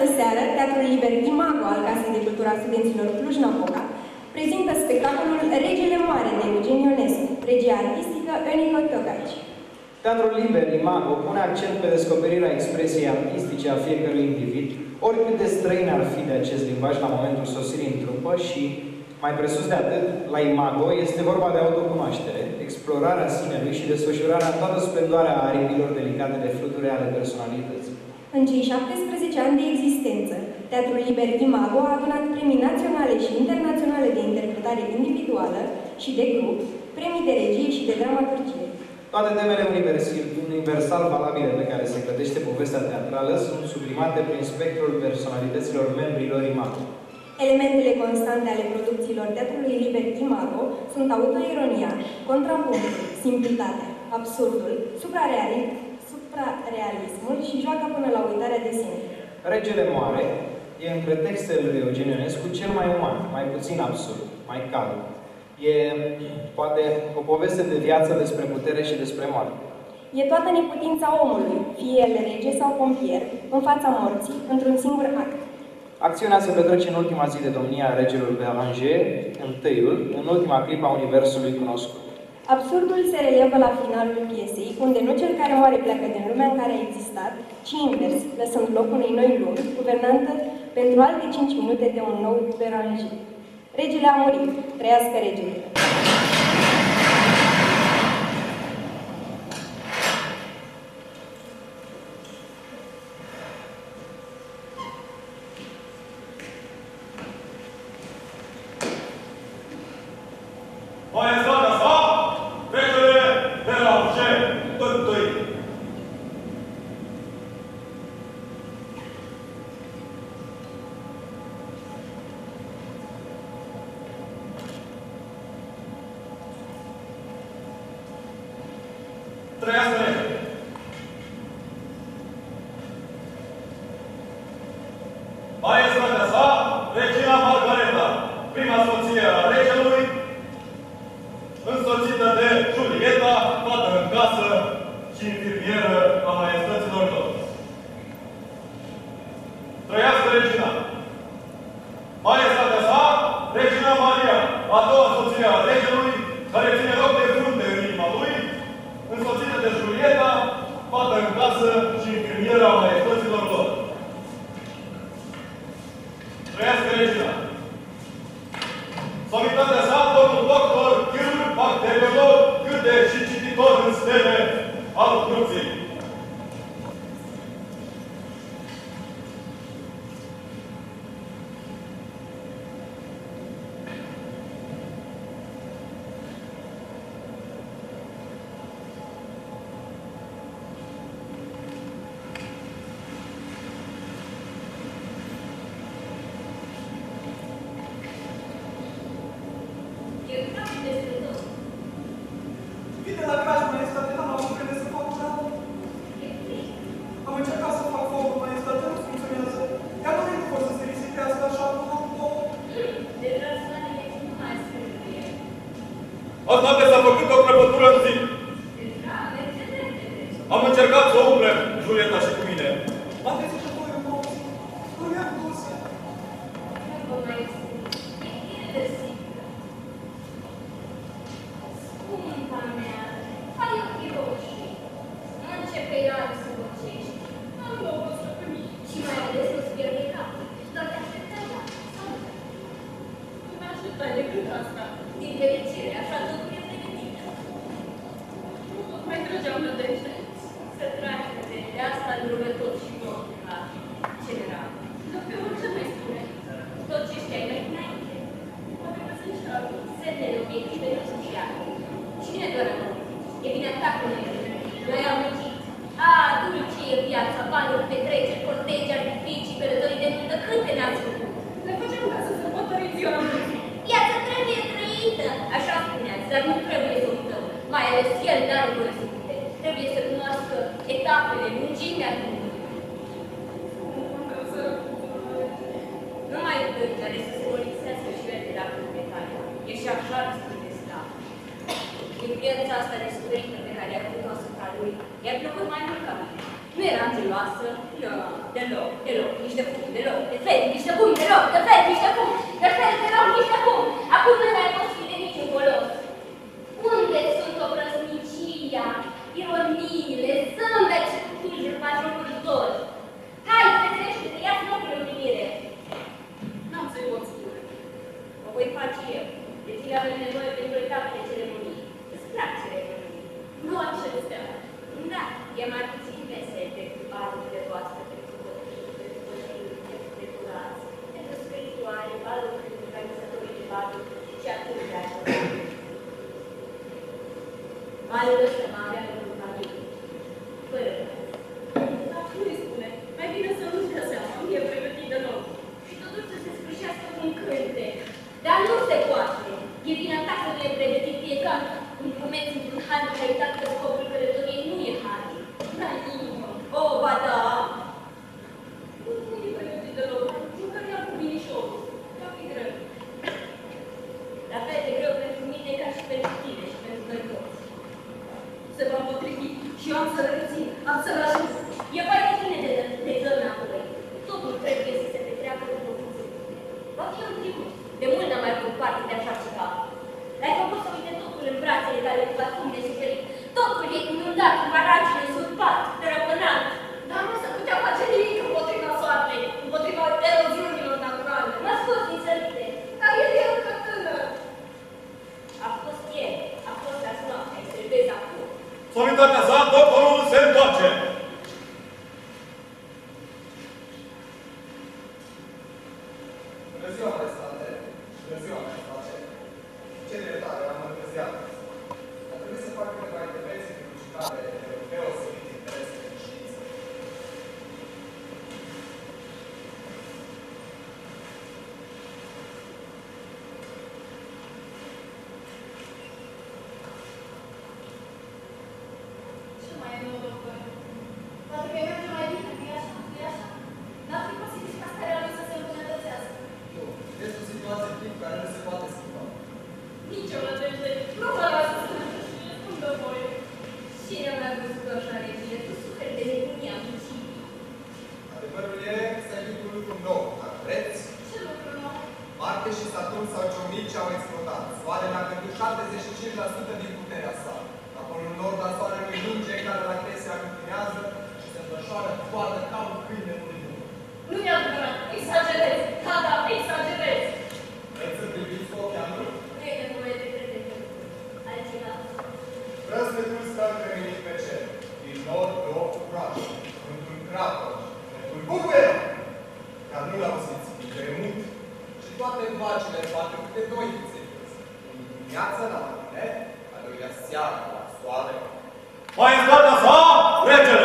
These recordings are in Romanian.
În această seară, Teatrul Liber Imago al Casei de Cultura Studenților Cluj-Napoca prezintă spectacolul Regele Mare de Eugen Ionescu, regia artistică Enico Togaci. Teatrul Liber Imago pune accent pe descoperirea expresiei artistice a fiecărui individ, oricât de străin ar fi de acest limbaj la momentul sosirii în trupă și, mai presus de atât, la Imago este vorba de autocunoaștere, explorarea sinelui și desfășurarea în toată splendoarea aripilor delicate de fluturi ale personalității. În cei 17 ani de existență, Teatrul Liber Imago a adunat premii naționale și internaționale de interpretare individuală și de grup, premii de regie și de dramaturgie. Toate temele universal valabile pe care se clădește povestea teatrală sunt sublimate prin spectrul personalităților membrilor Imago. Elementele constante ale producțiilor Teatrului Liber Imago sunt autoironia, contrapunctul, simplitatea, absurdul, suprarealism, suprarealismul și joaca până la uitarea de sine. Regele Moare e între textele lui Eugen Ionescu cel mai uman, mai puțin absurd, mai cald. E, poate, o poveste de viață despre putere și despre moarte. E toată neputința omului, fie el rege sau pompier, în fața morții, într-un singur act. Acțiunea se petrece în ultima zi de domnia regelui Beranger, întâiul, în ultima clipă a universului cunoscut. Absurdul se relevă la finalul piesei, unde nu cel care moare pleacă din lumea în care a existat, ci invers, lăsând loc unei noi lumi, guvernantă pentru alte 5 minute de un nou Beranger. Regele a murit, trăiască regele! Din vacile face câte doi țeviți. Dimineața la mine, a doilea seara la soare. Mai îți dat așa, regele!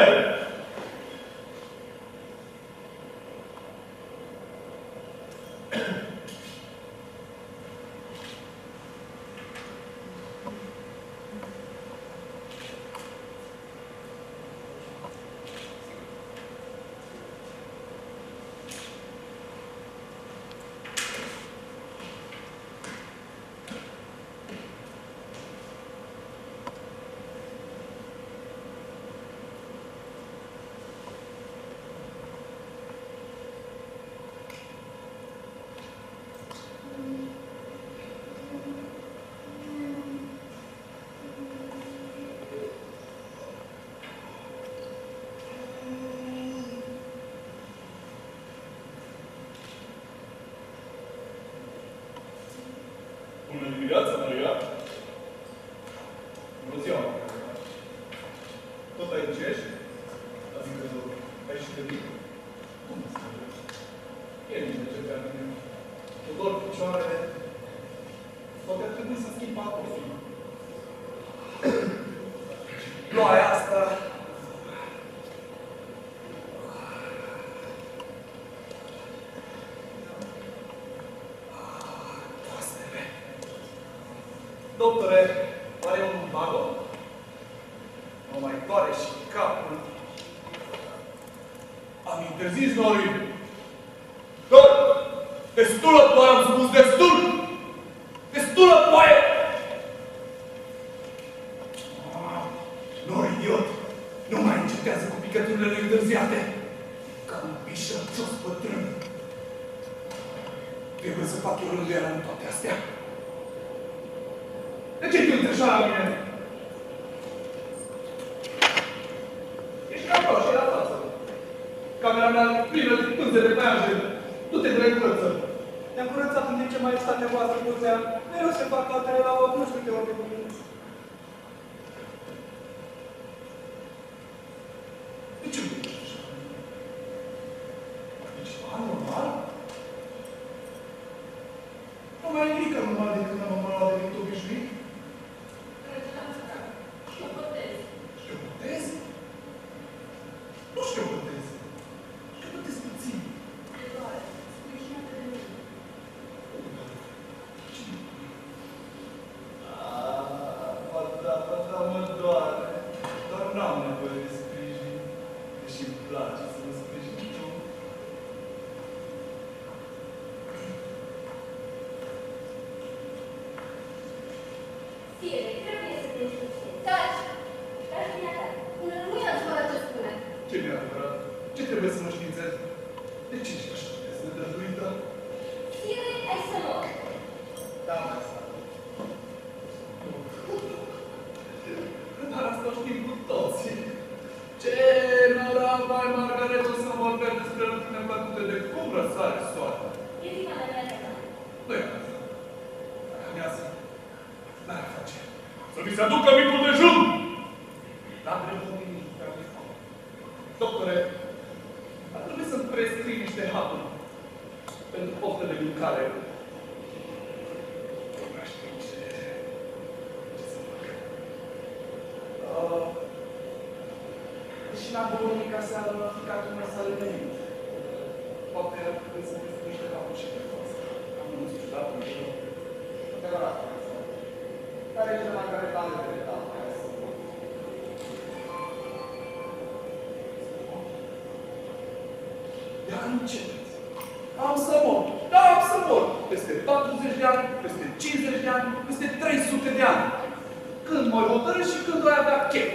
examen. Ești ca proști, la față. Camera mea plină de pânze de peaje. Du-te de recurăță. Ne-am curățat în timp ce mai statea voastră, Buzea. Mereu se fac altele la o, nu știu de ori de Luisa, per încet. Am să mor. Da, am să mor. Peste 40 de ani, peste 50 de ani, peste 300 de ani. Când mă hotărâ și când voi avea chef.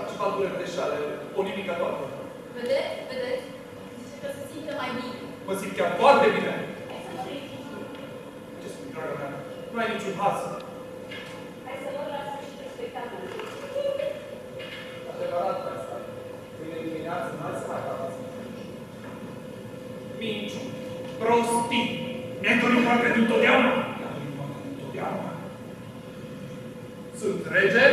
participat la Reșale, polimica toată. Vedeți? Vedeți? Zice că se simte mai bine. Mă simt chiar foarte bine. Ce spui, draga mea? Nu ai niciun haz. Hai să văd la sfârșitul spectacolului. Adevărat, asta. Mâine dimineață nu ați mai fac Minciuni. Prostii. Negru nu a credut totdeauna. Totdeauna. Sunt rege,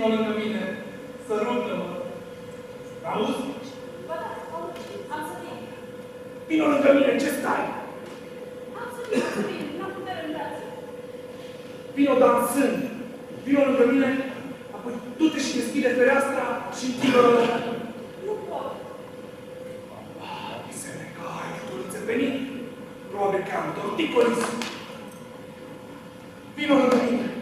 vino lângă mine, sărută-mă. Auzi? Bă, da, am să vin. Vino lângă mine, ce stai? Am să vin, am să vin, n-am putere în brațe. Vino dansând, vino lângă mine, apoi du-te și deschide fereastra și închide Nu pot. Ah, biserica, ai tu venit? Probabil că am torticolis. Vino lângă mine.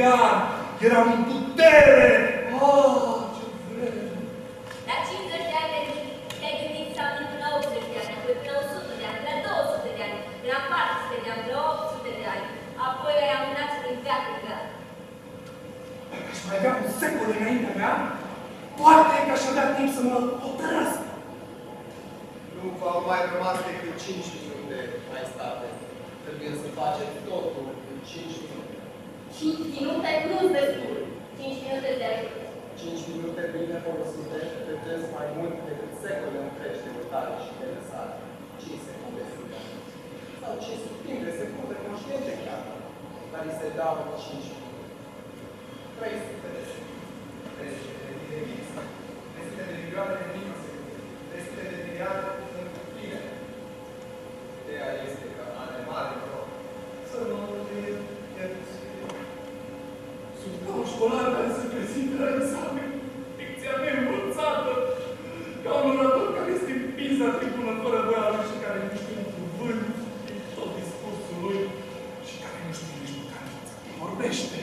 iar eram în putere. Ah, ce vreme! La 50 de ani te-ai gândit sau la 80 de ani, apoi la 100 de ani, la 200 de ani, la 400 de ani, la 800 de ani, apoi ai amânat din veac în veac. Dacă aș mai avea un secol înaintea mea, poate că aș avea timp să mă hotărăsc. Nu v-au mai rămas decât 5 minute mai state. Trebuie să faceți totul în 5 minute. 5 minute nu-s destul. 5 minute de ajută. 5 minute bine folosite reprezent mai mult decât secole întregi de urtare și de lăsare. 5 secunde sunt Sau 5 timbre secunde conștiente chiar, dar îi se dau 5 minute. 300 de secunde. 300 de milioane. 300 de milioane de microsecunde. 300 de miliarde în bine. Ideea este că are mare rol să nu ne ca un școlar care se prezintă la examen, lecția mea învățată, ca un orator care este împins la tribună fără voială și care nu știe un cuvânt din tot discursul lui și care nu știe nici măcar vorbește.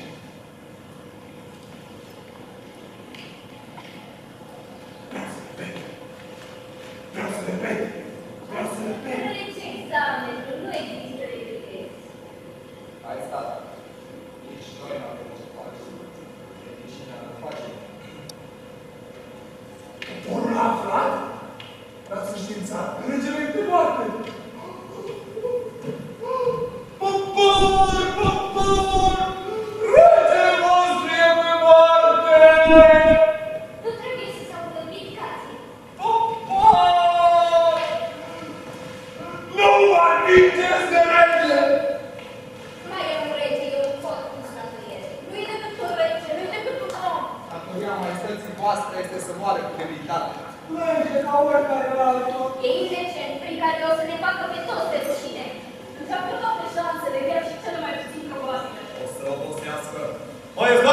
voastră este să moară cu demnitate. Plânge ca oricare la altul. E indecent prin care o să ne facă pe toți de rușine. Înceapă toate șansele, chiar și cele mai puțin probabile. O să obosească. Mai e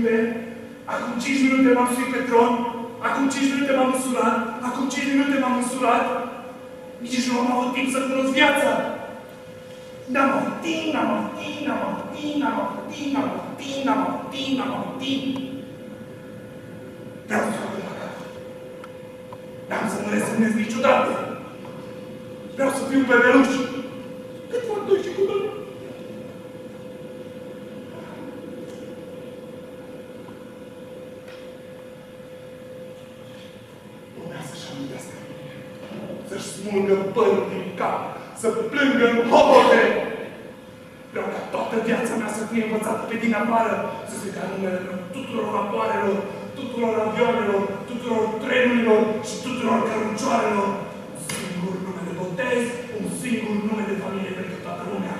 minute, acum 5 minute m-am suit pe tron, acum 5 minute m-am însurat, acum 5 minute m-am însurat. Nici nu am avut timp să cunosc viața. N-am avut timp, n-am avut timp, n-am avut timp, n-am avut timp, n-am avut timp, n-am avut timp, n-am avut timp. Vreau să fac la. N-am să mă resemnez niciodată. Vreau să fiu bebeluș. pe din afară să se tutto numele lor, tuturor vapoarelor, tuturor avioanelor, tuturor trenurilor și tuturor cărucioarelor. Un singolo nome di botez, un singur nume de familie pentru toată lumea.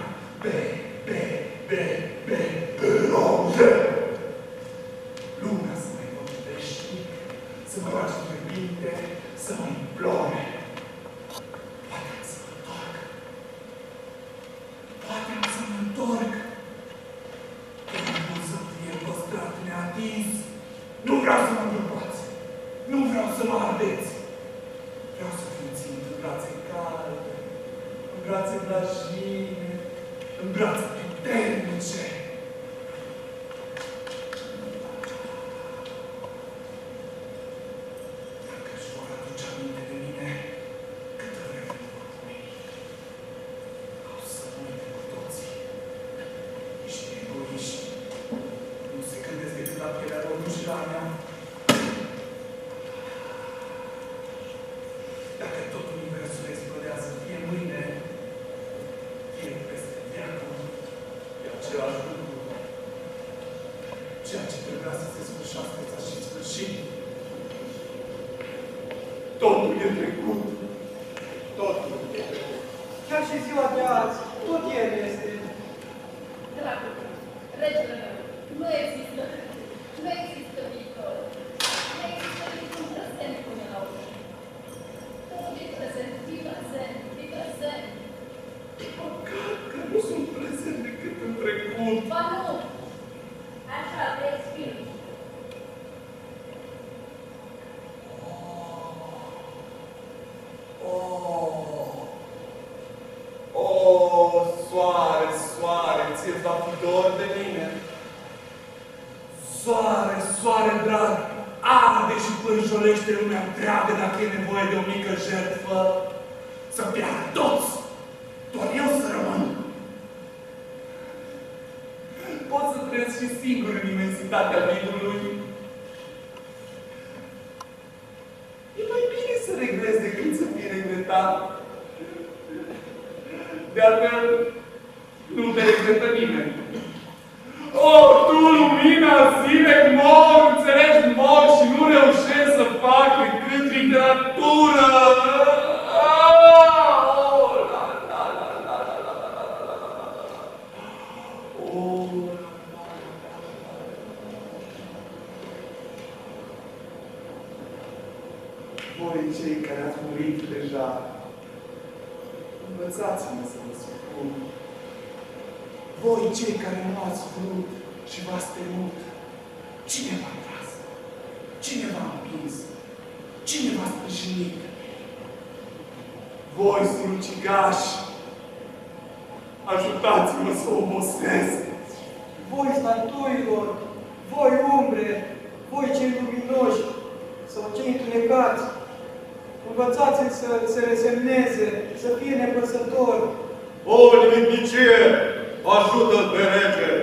ucigaș. Ajutați-mă să obosesc. Voi statuilor, voi umbre, voi cei luminoși sau cei întunecați, învățați să se resemneze, să fie nepăsători. O, nimicie, ajută-l pe rege!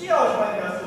式はおします。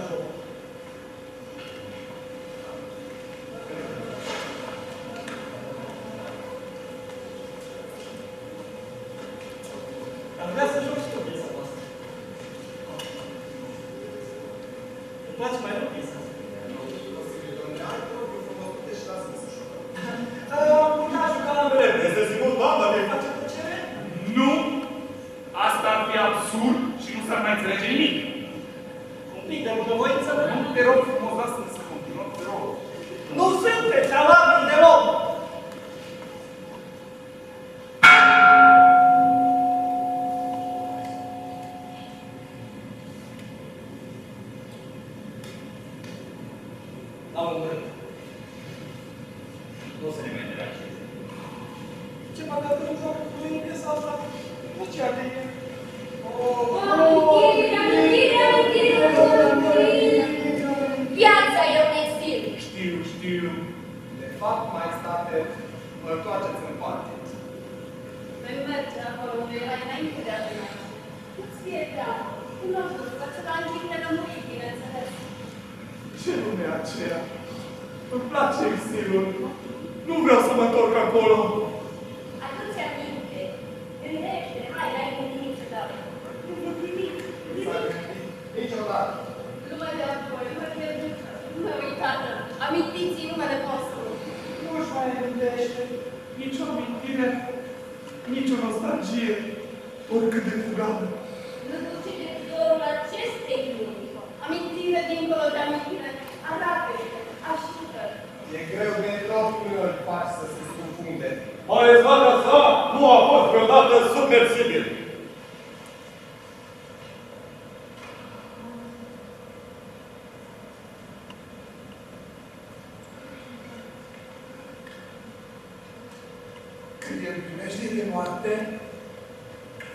când el primește de moarte,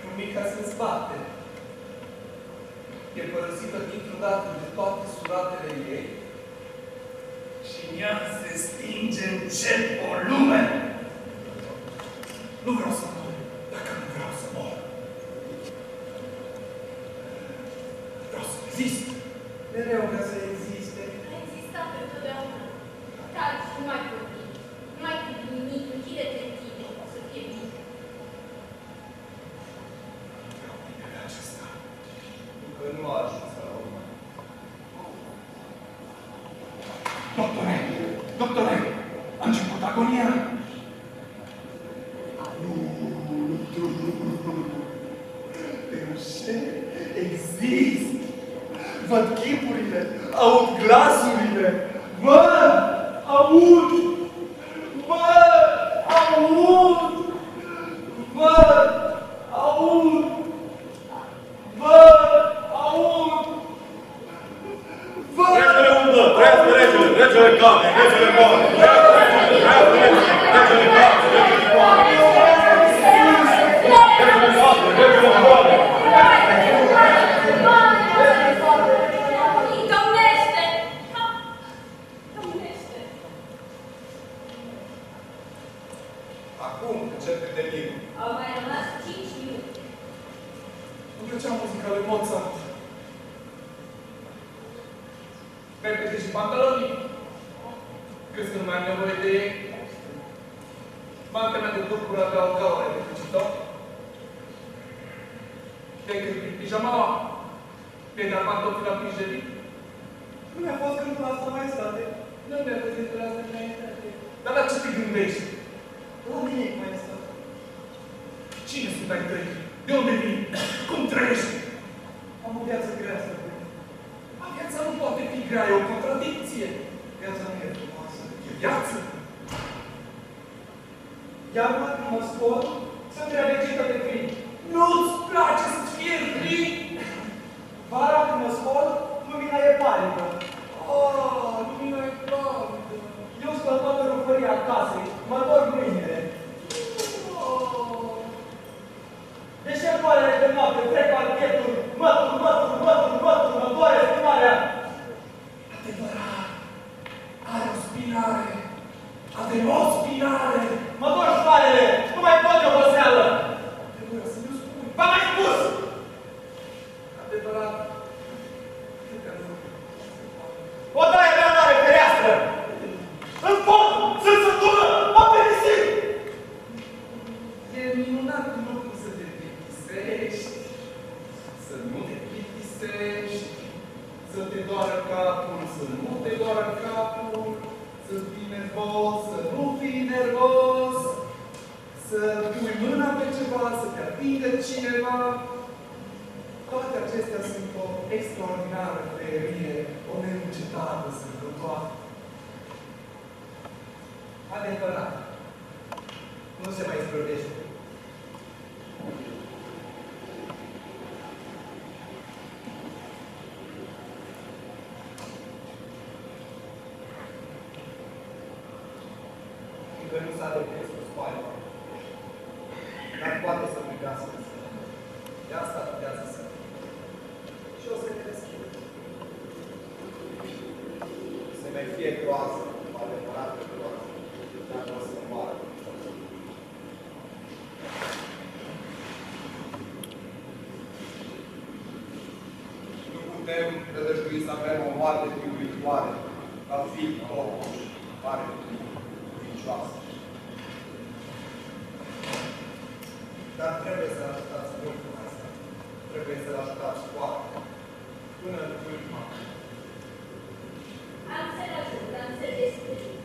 umica se zbate. E părăsită dintr-o dată de toate suratele ei și în ea se stinge încet o lume. Nu vreau să Cine sunt ai tăi? De unde vii? Cum trăiești? Am o viață grea, să Dar viața nu poate fi grea, e o contradicție. Viața nu e frumoasă, e viață. Iarna mă scot să-mi realizează pe putem rădășui să avem o moarte biruitoare, va fi totuși mare vicioasă. Dar trebuie să-l ajutați mult asta. Trebuie să-l ajutați foarte. Până în ultima. Am să-l ajut, am să-l descrie.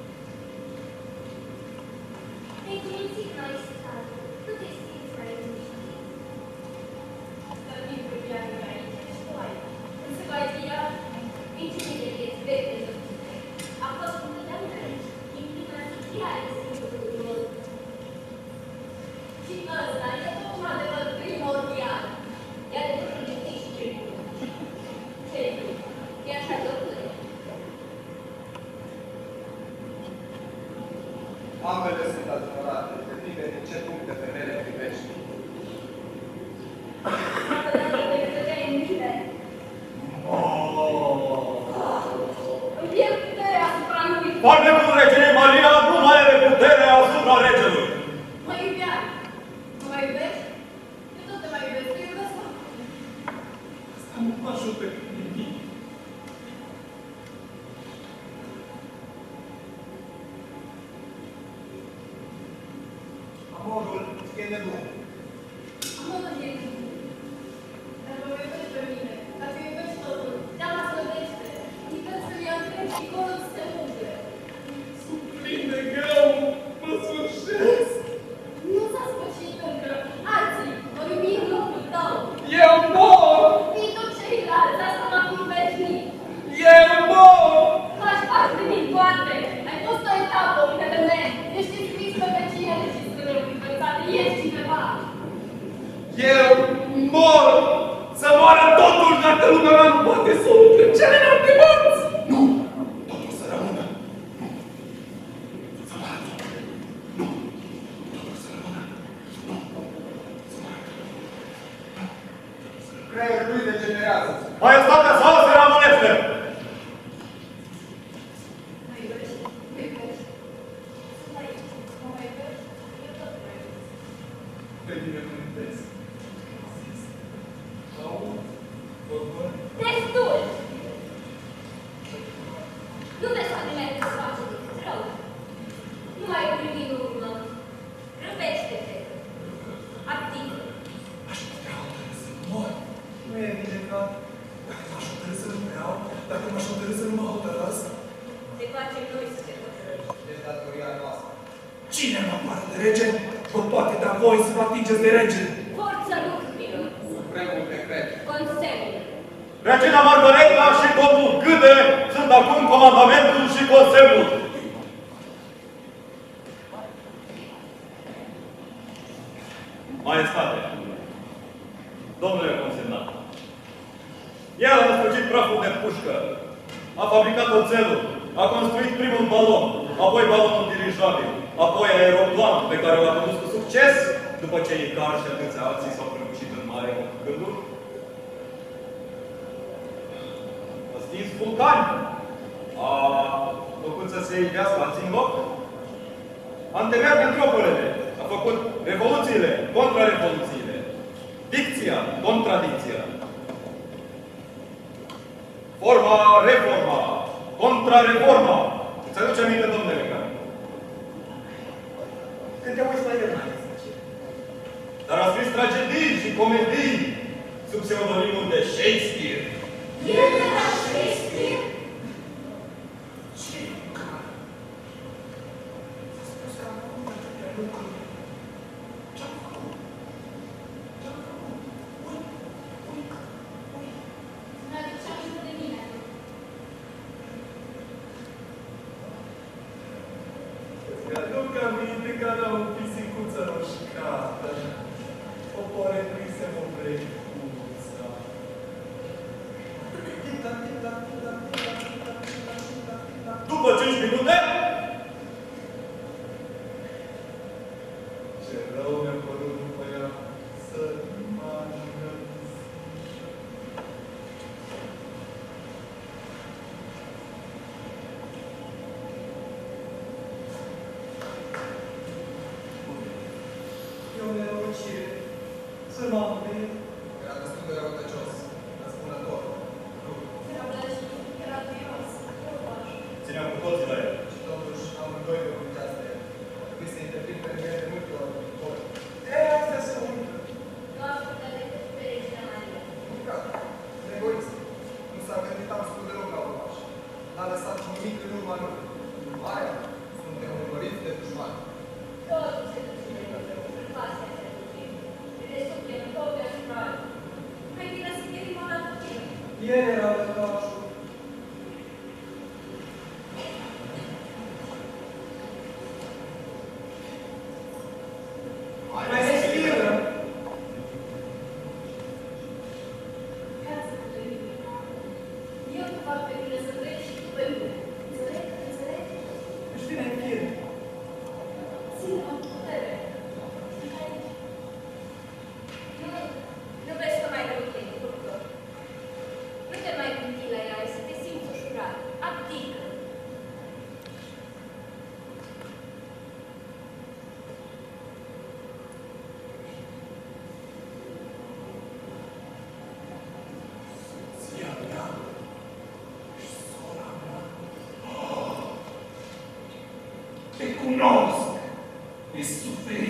Te cunosc! E suferită femeie!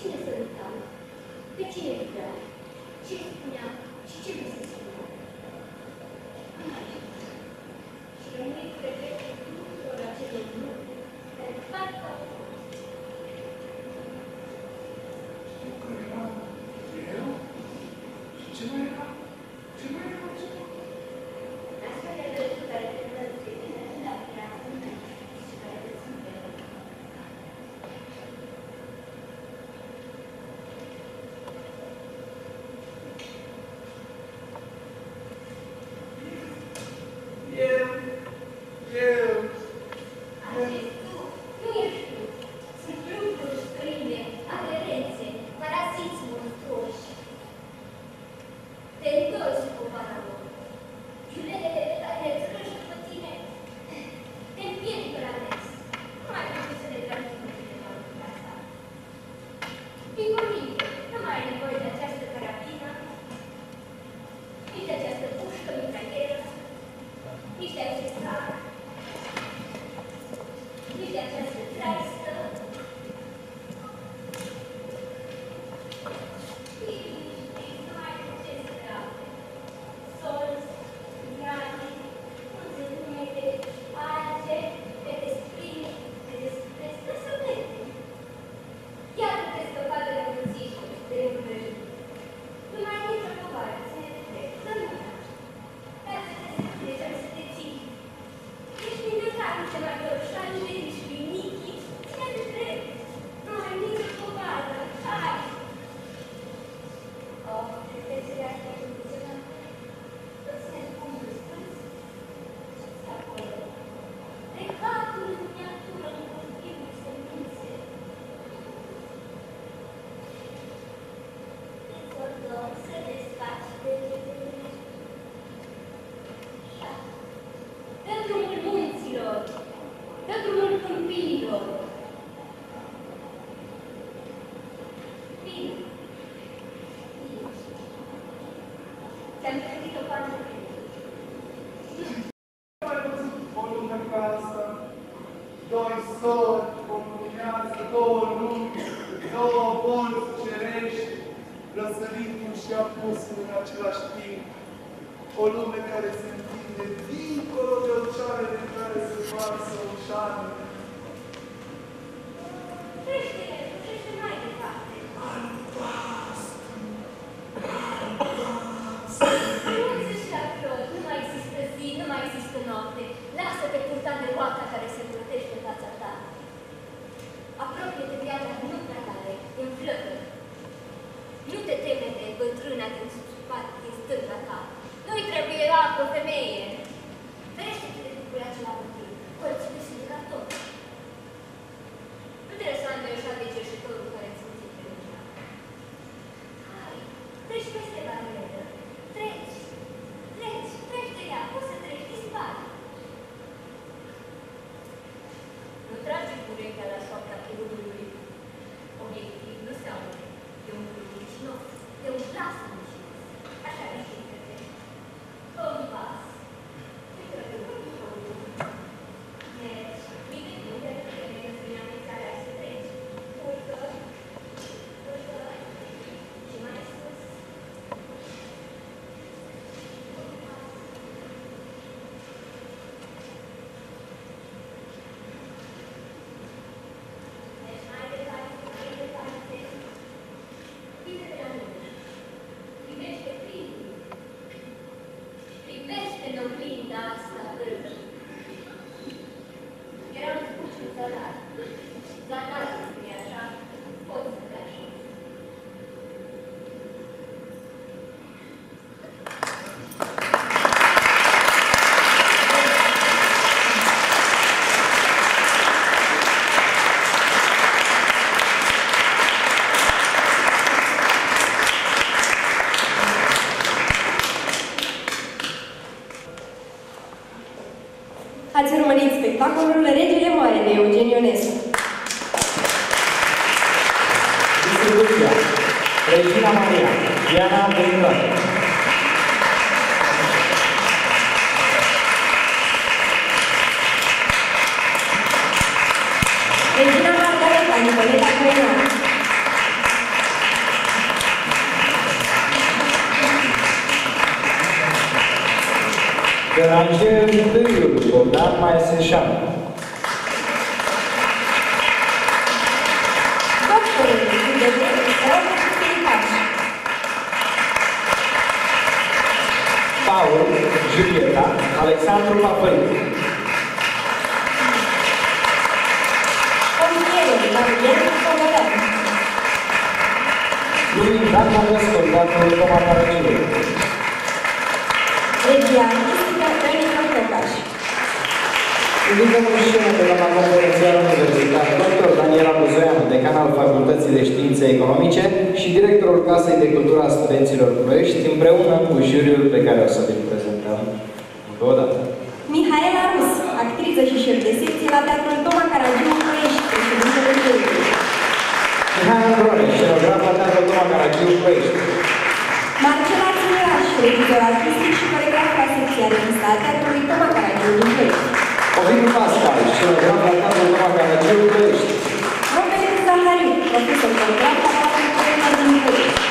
cine să luptau? Pe cine luptau? Ce spunea și ce găsesc?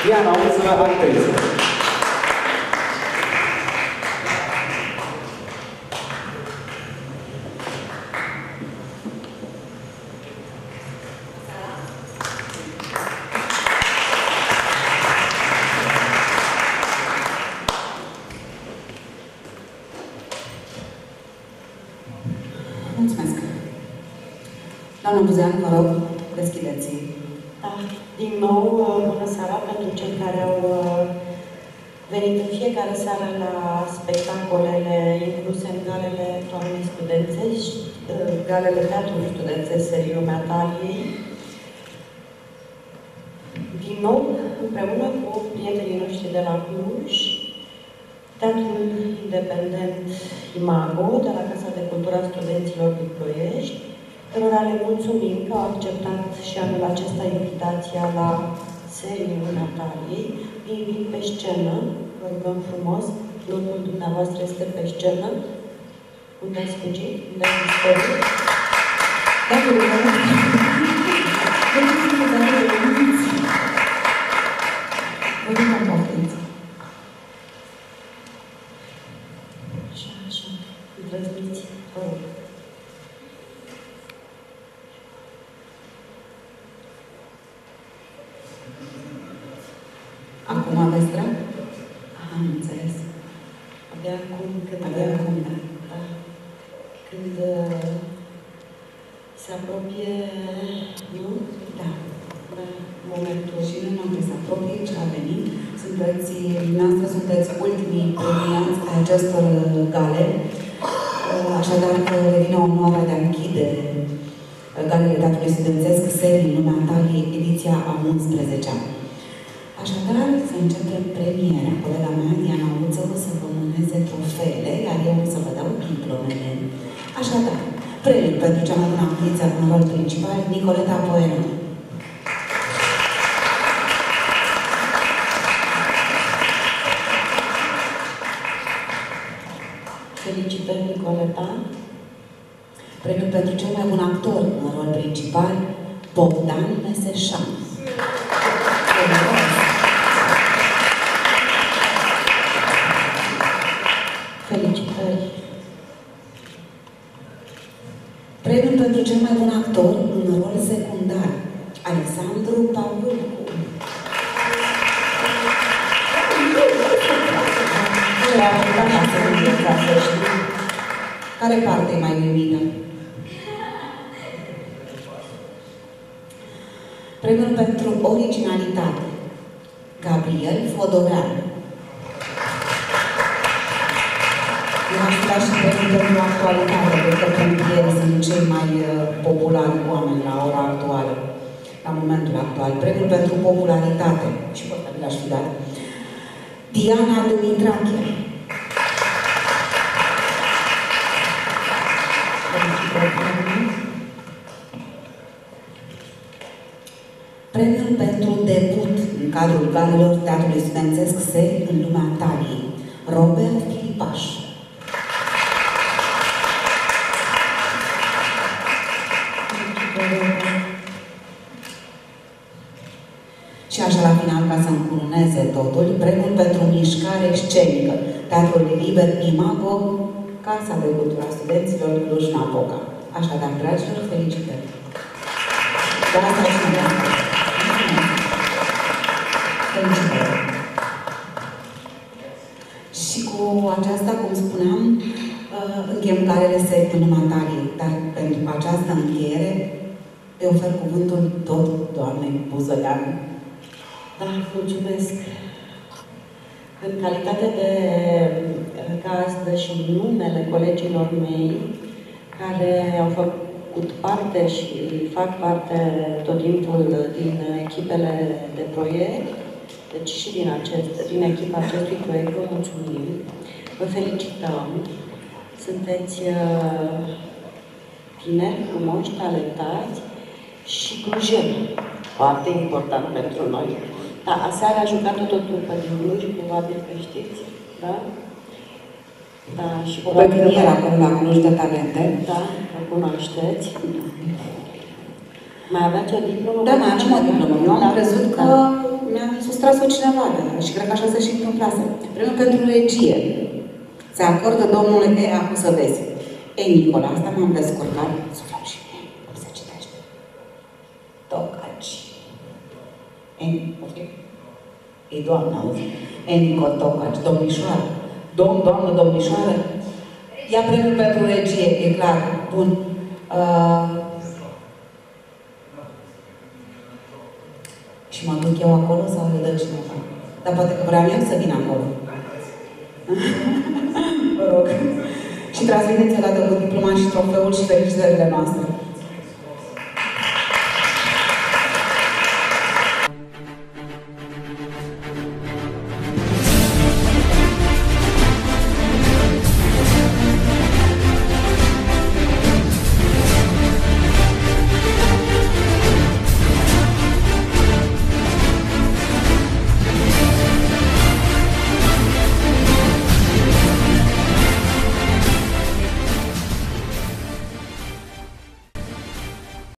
Diana Uță, actriță. Mulțumesc. Doamna Buzean, vă în fiecare seară la spectacolele incluse în galele toamnei studențești, uh, galele teatrului studențesc serii Lumea Taliei. Din nou, împreună cu prietenii noștri de la Cluj, Teatrul Independent Imago, de la Casa de Cultură a Studenților din Ploiești, cărora le mulțumim că au acceptat și anul acesta invitația la serii Nataliei. Vă invit pe scenă, vă rugăm frumos, locul dumneavoastră este pe scenă. Unde ați fugit? Unde ați dispărut? Da, vă rugăm. Veniți, vă rugăm, veniți. Vă rugăm, poftiți. Așa, așa, îndrăzniți, vă rog. Acum aveți drag? Am înțeles. Abia acum, când, Abia acum, da. da, când uh, se apropie, nu? Da. Da, momentul. Și nu numai să apropie, ci a venit. Sunteți, dumneavoastră sunteți ultimii premiați ai acestor gale. Așadar că revine onoarea de a închide galele Teatrului Studențesc, serii Lumea Antaliei, ediția a 11-a. Așadar, să începem premiera. Colega mea, Diana Uță, o să vă mâneze trofeele, iar eu o să vă dau diplomele. Așadar, premiul pentru cea mai bună actriță în rol principal, Nicoleta Poenu. Felicitări, Nicoleta. Premiul pentru cel mai bun actor în rol principal, Bogdan Meseșan. Originalitate, Gabriel Fodorean. Eu aș vrea și premiul pentru actualitate, pentru că pompieri sunt cei mai uh, populari oameni la ora actuală, la momentul actual. Premiul pentru popularitate, și pe ăsta l-aș fi dat, Diana Dumitrache. Premiul pentru debut în cadrul galilor Teatrului Studențesc Seri în lumea Taliei, Robert Filipaș. Și așa la final, ca să încununeze totul, premiul pentru mișcare scenică, Teatrul Liber Imago, Casa de Cultură a Studenților Cluj-Napoca. Așadar, dragilor, felicitări! De uh, încheiem carele sări monumentale, dar pentru această încheiere îi ofer cuvântul tot doamnei Buzălean. Da, mulțumesc. În calitate de uh, gazdă și numele colegilor mei, care au făcut parte și fac parte tot timpul din echipele de proiect, deci și din, acest, din echipa acestui proiect, vă mulțumim, vă felicităm, sunteți uh, tineri, frumoși, talentați și clujeni, foarte important pentru noi. Da, aseară a jucat tot trupă din Cluj, probabil că știți, da? Da, și O pepiniere acolo la Cluj de talente. Da, o cunoașteți. Mai aveați o diplomă? Da, mai am o diplomă. Eu am Da, crezut da. că mi-a sustras-o cineva de la și cred că așa se și întâmplase. Premiul pentru regie. Se acordă domnule E, acum să vezi. E, Nicola, asta m-am descurcat. Suflam și mie. Cum se citește? Tocaci. E, poftim? E doamna, auzi? E, Nico, Tocaci, domnișoară. Domn, doamnă, domnișoară. Ia premiul pentru regie, e clar. Bun. Uh, Și mă duc eu acolo sau îl dă cineva? Dar poate că vreau eu să vin acolo. Vă rog. Și transmiteți odată cu diploma și trofeul și felicitările noastre.